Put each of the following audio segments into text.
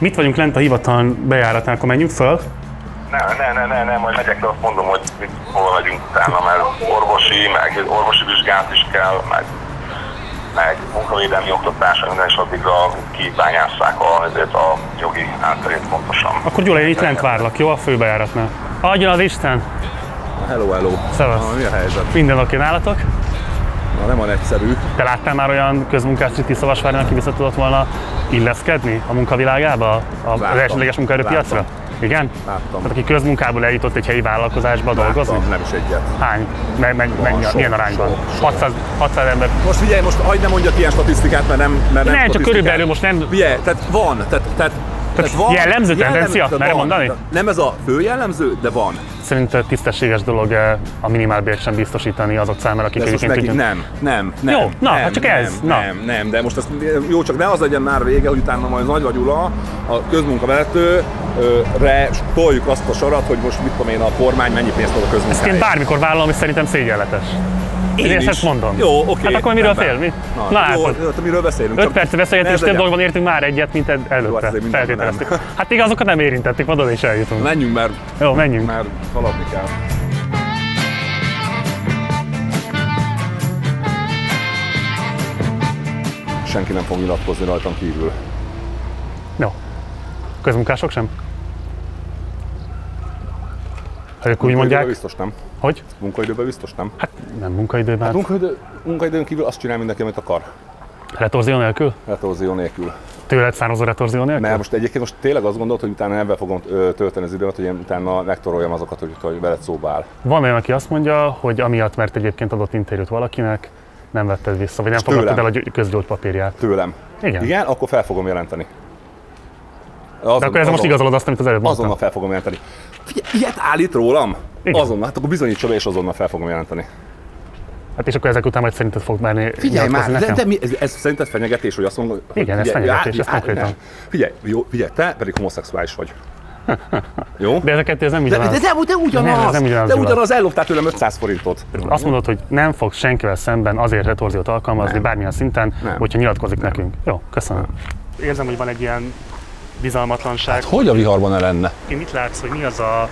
Mit vagyunk lent a hivatal bejáratnál, akkor menjünk föl? Ne, ne, ne, ne, ne, majd megyek, de azt mondom, hogy mit, hol vagyunk utána, mert orvosi, meg orvosi vizsgát is kell, meg, meg munkavédelmi oktatás, minden is addigra kibányásszák a, ezért a jogi hátterét pontosan. Akkor Gyula, én itt lent várlak, jó? A főbejáratnál. Adjon az Isten! Hello, hello. Szevasz. Ah, mi a helyzet? Minden oké nálatok? Na, nem olyan egyszerű. Te láttál már olyan közmunkást itt Tiszavasvárnak, aki vissza tudott volna illeszkedni a munkavilágába, a- az Láttam. elsődleges munkaerőpiacra? Láttam. Igen? Láttam. Tehát aki közmunkából eljutott egy helyi vállalkozásba dolgozni? Láttam, nem is egyet. Hány? Meg, meg, meg, sok, milyen arányban? sok, sok. 600, 600 ember. Most figyelj, most hagyd ne mondjak ilyen statisztikát, mert nem, mert nem Nem, csak körülbelül most nem... Figyelj, tehát van, tehát, tehát, tehát van. jellemző tendencia? tehát Merre van. mondani? Nem ez a fő jellemző, de van. Szerintem tisztességes dolog eh, a minimálbért sem biztosítani azok számára, akik egyébként tudnak- nem, nem, nem. Jó, na, nem, hát csak nem, ez, na. Nem, nem, de most azt, jó, csak ne az legyen már vége, hogy utána majd Nagy Gyula, a közmunkavezetőre toljuk azt a sarat, hogy most mit tudom én, a kormány mennyi pénzt ad a Ezt én közmunkáért. bármikor vállalom, és szerintem szégyenletes. Én, ezt, is. ezt mondom. Jó, oké. Hát akkor miről fél? Mi? Na, Na, jó, látod. hát miről beszélünk? 5 Csak perc beszélgetés, több dolgon értünk már egyet, mint Jó, hát előtte. mindenben Feltételeztük. Hát igaz, azokat nem érintettük, oda is eljutunk. Menjünk, mert, Jó, menjünk. mert haladni kell. Senki nem fog nyilatkozni rajtam kívül. Jó. Közmunkások sem? Ha ők úgy mondják, Biztos nem. hogy? Munkaidőben biztos nem. Hát nem munkaidőben, hát Munkaidő, munkaidőn kívül azt csinál mindenki, amit akar. retorzió nélkül? Retorzió nélkül. Tőled származó retorzió nélkül? Mert most egyébként most tényleg azt gondolod, hogy utána ebben fogom tölteni az időmet, hogy én utána megtoroljam azokat, hogy, hogy veled szóba áll. Van olyan, aki azt mondja, hogy amiatt, mert egyébként adott interjút valakinek, nem vetted vissza, vagy nem fogadtad el a gy- közgyógypapírját. Tőlem. Igen. Igen, akkor fel fogom jelenteni. Azon, De akkor ezzel most igazolod azt, amit az előbb mondtam. Azonnal fel fogom jelenteni. Figyelj, ilyet állít rólam? Igen. Azonnal, hát akkor bizonyítsa be, és azonnal fel fogom jelenteni. Hát és akkor ezek után majd szerinted fog merni Figyelj már, nyilatkozni de, nekem? de mi, ez, ez szerinted fenyegetés, hogy azt mondod? hogy Igen, ez figyelj, fenyegetés, já- ez konkrétan. nem. Figyelj, jó, figyelj, te pedig homoszexuális vagy. Jó? De ez a kettő ez nem De, ugyanaz. de, de, de ugyanaz, Nem, ez nem ugyanaz, de ugyanaz, elloptál tőlem 500 forintot. Azt mondod, hogy nem fog senkivel szemben azért retorziót alkalmazni Nem. bármilyen szinten, Nem. hogyha nyilatkozik nekünk. Jó, köszönöm. Érzem, hogy van egy ilyen bizalmatlanság. Hogy a viharban ne lenne? Én mit látsz, hogy mi az a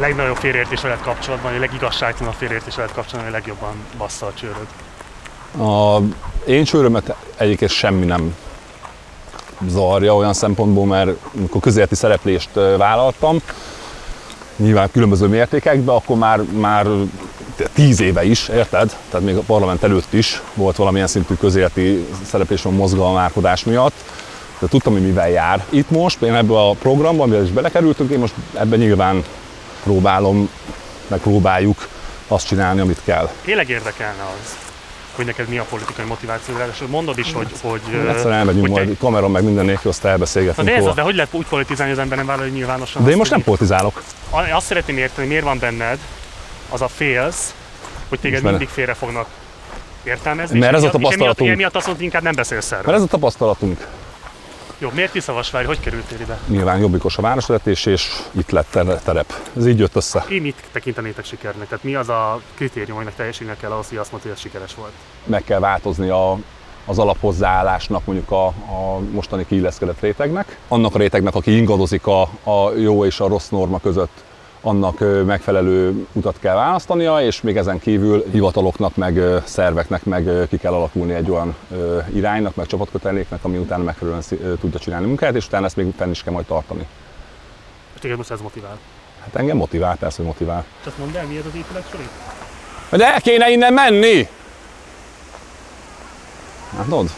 legnagyobb félreértés veled kapcsolatban, vagy a legigazságtalanabb félreértés veled kapcsolatban, ami legjobban bassza a csőröd? A én csőrömet egyébként semmi nem zavarja olyan szempontból, mert amikor közéleti szereplést vállaltam, nyilván különböző mértékekben, akkor már, már tíz éve is, érted? Tehát még a parlament előtt is volt valamilyen szintű közéleti szereplés a mozgalmárkodás miatt, de tudtam, hogy mivel jár. Itt most, én ebbe a programba, amivel is belekerültünk, én most ebben nyilván próbálom, meg próbáljuk azt csinálni, amit kell. Tényleg érdekelne az, hogy neked mi a politikai motiváció, ráadásul mondod is, hogy... hogy Egyszer elmegyünk hogy te- majd kamera meg minden nélkül, azt Na elbeszélgetünk de ez az, de hogy lehet úgy politizálni, az ember nem vállalja nyilvánosan? De én most nem politizálok. Azt szeretném érteni, miért van benned az a félsz, hogy téged Most mindig félre fognak értelmezni. Mert és ez a emiatt- és emiatt, tapasztalatunk. emiatt azt mondod, inkább nem beszélsz erről. Mert ez a tapasztalatunk. Jó, miért Tiszavasvári, hogy kerültél ide? Nyilván jobbikos a városvezetés, és itt lett ter- terep. Ez így jött össze. Én mit tekintenétek sikernek? Tehát mi az a kritérium, aminek teljesülnie kell ahhoz, hogy azt mondod, hogy ez sikeres volt? Meg kell változni a, az alaphozzáállásnak mondjuk a, a mostani kiilleszkedett rétegnek. Annak a rétegnek, aki ingadozik a, a jó és a rossz norma között, annak megfelelő utat kell választania, és még ezen kívül hivataloknak, meg szerveknek meg ki kell alakulni egy olyan iránynak, meg csapatköteléknek, ami utána megfelelően tudja csinálni munkát, és utána ezt még fenn is kell majd tartani. És téged most ez motivál. Hát engem motivál, persze, hogy motivál. És azt mondd el, mi ez az épület sori? Hogy el kéne innen menni! Hát tudod?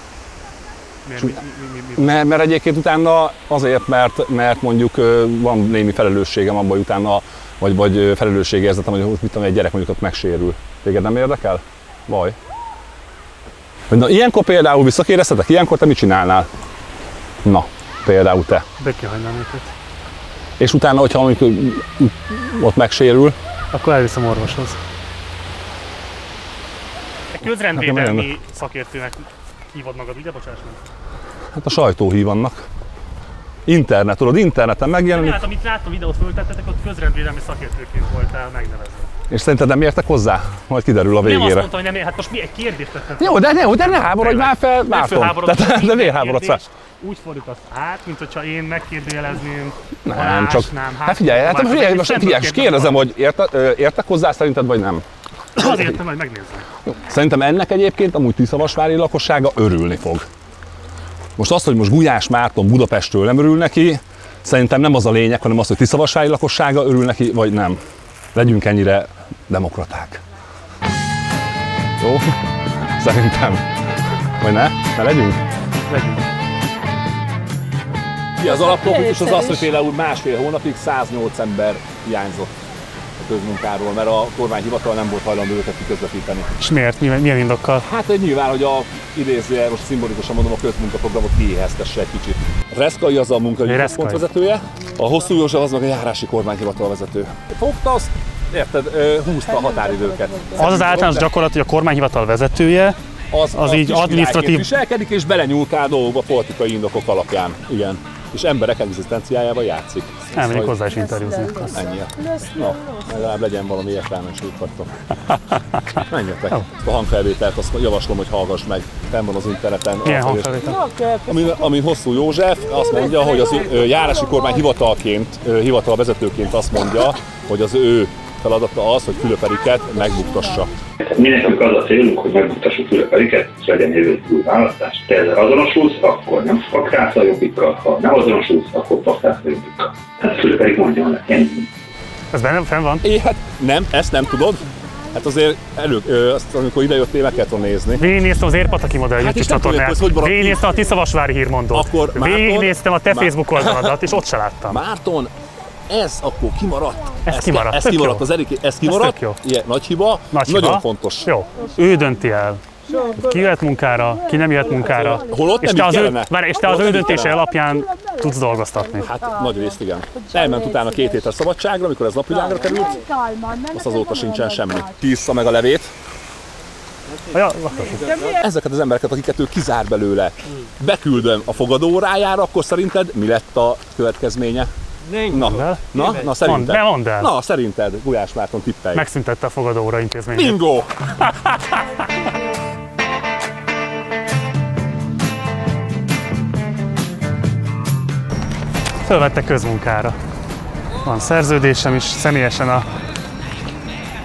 Miért, mi, mi, mi, mi, Mert, mert egyébként utána azért, mert, mert mondjuk van némi felelősségem abban, hogy utána, vagy, vagy felelősségérzetem, hogy most mit tudom, egy gyerek mondjuk ott megsérül. Téged nem érdekel? Vaj. Na, ilyenkor például visszakérdeztetek, ilyenkor te mit csinálnál? Na, például te. be kell hagynám őket. És utána, hogyha mondjuk ott megsérül, Akkor elviszem orvoshoz. Egy közrendvédelmi szakértőnek hívod magad, ugye? Bocsáss meg. hát a sajtó hív annak. Internet, tudod, interneten megjelenik, Hát, amit láttam, videót föltettetek, ott közrendvédelmi szakértőként voltál megnevezve. és szerinted nem értek hozzá? Majd kiderül a Nem azt végére. mondta, hogy nem, hát most mi egy kérdést tettem. Jó, de ne, de ne háborodj már fel, látom. fölháborodott, De, miért háborodsz fel? úgy fordítasz át, mint hogyha én megkérdőjelezném, Nem, csak... Hát figyelj, hát figyelj, pedig most figyelj, és kérdezem. hogy értek hozzá szerinted, vagy nem? Azért, hogy majd megnézzem. Szerintem ennek egyébként amúgy Tiszavasvári lakossága örülni fog. Most az, hogy most Gulyás Márton Budapestről nem örül neki, szerintem nem az a lényeg, hanem az, hogy Tiszavasvári lakossága örül neki, vagy nem. Legyünk ennyire demokraták. Jó? Szerintem. Vagy ne? Ne legyünk? Legyünk. Ki az alapkonfliktus az az, hogy például másfél hónapig 108 ember hiányzott közmunkáról, mert a kormányhivatal nem volt hajlandó őket közvetíteni. És miért? Milyen, indokkal? Hát hogy nyilván, hogy a idézője, most szimbolikusan mondom, a közmunkaprogramot kiéheztesse egy kicsit. Reszkai az a munkaügyi vezetője, a hosszú József az meg a járási kormányhivatal vezető. Fogta azt, érted, húzta a határidőket. Az az általános gyakorlat, hogy a kormánhivatal vezetője, az, az a így kisvilágként adminisztratív- viselkedik és belenyúlkál dolgokba politikai indokok alapján. Igen. És emberek egzisztenciájával játszik. elmegyek Szóval hozzá is interjúzni. Ennyi. Na, legalább legyen valami értelmesült vagytok. Menjetek. Ezt a hangfelvételt azt javaslom, hogy hallgass meg. Fenn van az interneten. Milyen hangfelvétel? Ami, ami Hosszú József azt mondja, hogy az járási kormány hivatalként, ö, hivatalvezetőként azt mondja, hogy az ő feladata az, hogy Fülöperiket megbuktassa. Mindenkinek az a célunk, hogy megmutassuk Fülöperiket, és legyen jövő új választás. Te ezzel azonosulsz, akkor nem pakrász a jobbikkal, ha nem azonosulsz, akkor pakrász a jobbikkal. Hát Fülöperik mondja, hogy ennyi. Ez benne fenn van? É, hát nem, ezt nem tudod? Hát azért elő, ö, azt, amikor idejöttél, meg kellett nézni. Végignéztem az Érpataki modell Hát YouTube csatornát. Végignéztem a Tiszavasvári hírmondót. Akkor Márton- Végignéztem a te Már- Facebook oldaladat, és ott se láttam. Márton, ez akkor kimaradt. Ez Ez, kimaradt, Ez kimaradt, jó. az Eriki, ez kimaradt. tök jó. Ilyen nagy hiba, Nagy nagyon hiba. fontos. Jó, ő dönti el. Ki jöhet munkára, ki nem jöhet munkára. Holott és nem te az, ő, kellene. várj, és te az Holott ő nem így döntése kellene. alapján tudsz dolgoztatni. Hát nagy részt igen. Elment utána két héttel szabadságra, amikor ez napvilágra került, azt azóta sincsen semmi. Kiissza meg a levét. Ja. Ezeket az embereket, akiket ő kizár belőle, beküldöm a fogadóórájára, akkor szerinted mi lett a következménye? Na, el. na, na Mondd, szerinted? ne mondd el. Na, szerinted, Gulyás Márton tippelj. Megszüntette a fogadóra intézményt. Bingo! Fölvettek közmunkára. Van szerződésem is, személyesen a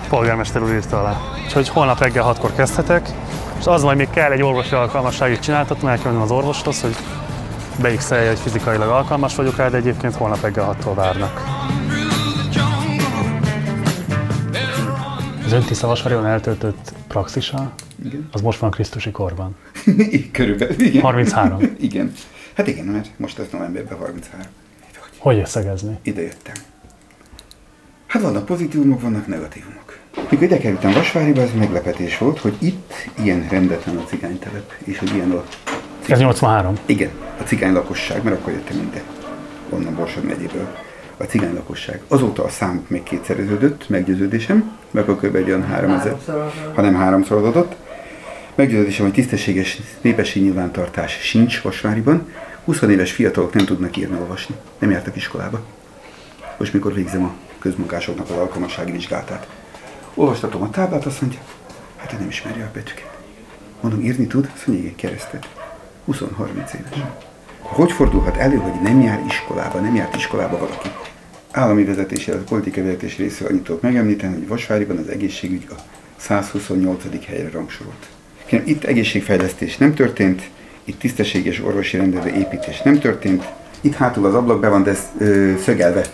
polgármester úr írta alá. Úgyhogy holnap reggel 6-kor kezdhetek, és az majd még kell egy orvosi alkalmasságit csináltatnom, el kell mennem az orvoshoz, hogy beixelje, hogy fizikailag alkalmas vagyok rá, de egyébként holnap reggel 6-tól várnak. Az önti szavasvarjon eltöltött praxisa, az most van Krisztusi korban. Körülbelül, igen. 33. igen. Hát igen, mert most ez novemberben 33. Ide, hogy Hogy összegezni? ide jöttem. Hát vannak pozitívumok, vannak negatívumok. Mikor ide kerültem Vasváriba, ez meglepetés volt, hogy itt ilyen rendetlen a cigánytelep, és hogy ilyen a... Ez 83. Igen, a cigány lakosság, mert akkor jöttem ide, onnan Borsod megyéből. A cigány lakosság. Azóta a szám még kétszereződött, meggyőződésem, mert akkor kb. egy olyan 3000, hanem háromszorozódott. Meggyőződésem, hogy tisztességes népesség nyilvántartás sincs Vasváriban. 20 éves fiatalok nem tudnak írni, olvasni, nem jártak iskolába. Most mikor végzem a közmunkásoknak az alkalmassági vizsgálatát. Olvastatom a táblát, azt mondja, hát ő nem ismeri a betűket. Mondom, írni tud? Azt mondja, igen, keresztet. 20-30 éves. Hogy fordulhat elő, hogy nem jár iskolába, nem járt iskolába valaki? Állami vezetési, a politikai vezetés részéről annyit tudok megemlíteni, hogy Vasváriban az egészségügy a 128. helyre rangsorolt. Itt egészségfejlesztés nem történt, itt tisztességes orvosi rendelő építés nem történt, itt hátul az ablak be van, de ö, szögelve,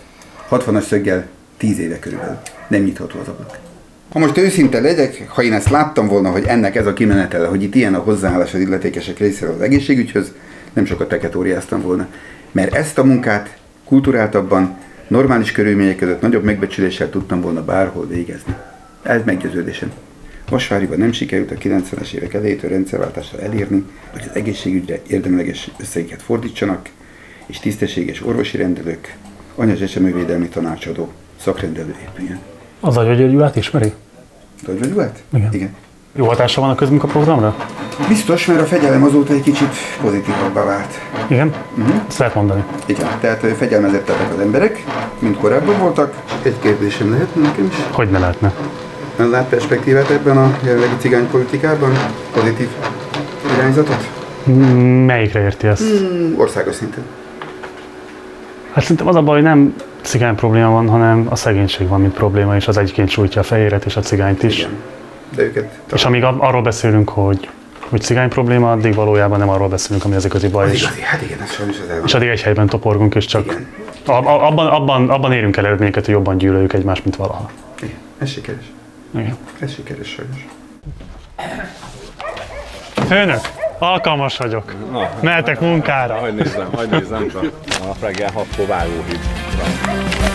60-as szöggel 10 éve körülbelül. Nem nyitható az ablak. Ha most őszinte legyek, ha én ezt láttam volna, hogy ennek ez a kimenetele, hogy itt ilyen a hozzáállás az illetékesek részéről az egészségügyhöz, nem sokat teketóriáztam volna. Mert ezt a munkát kulturáltabban, normális körülmények között nagyobb megbecsüléssel tudtam volna bárhol végezni. Ez meggyőződésem. Vasváriban nem sikerült a 90-es évek elejétől rendszerváltással elérni, hogy az egészségügyre érdemleges összegeket fordítsanak, és tisztességes orvosi rendelők, anyazsecsemővédelmi tanácsadó, szakrendelő épüljön. Az agyaggyógyulát ismeri? Agyvagyulát? Igen. Igen. Jó hatása van a közmunkaprogramra? Biztos, mert a fegyelem azóta egy kicsit pozitívabbá vált. Igen? Uh-huh. Ezt lehet mondani. Igen, tehát fegyelmezettebbek az emberek, mint korábban voltak. Egy kérdésem lehet nekem is. Hogy ne lehetne? Lát perspektívát ebben a jelenlegi cigánypolitikában? Pozitív irányzatot? Melyikre érti ezt? Mm, Országos szinten. Hát szerintem az a baj, hogy nem cigány probléma van, hanem a szegénység van, mint probléma, és az egyként sújtja a fehéret és a cigányt is. Igen. De őket És amíg arról beszélünk, hogy, hogy cigány probléma, addig valójában nem arról beszélünk, ami az igazi baj. az igazi, hát igen, ez sajnos az elvan. és addig egy helyben toporgunk, és csak Igen. a, a, abban, abban, abban érünk el eredményeket, hogy jobban gyűlöljük egymást, mint valaha. Igen, ez sikeres. Igen. Ez sikeres sajnos. Főnök, alkalmas vagyok. Mehetek munkára. Hogy nézzem, hogy nézzem, a reggel hatkor vágóhíd. Thank you.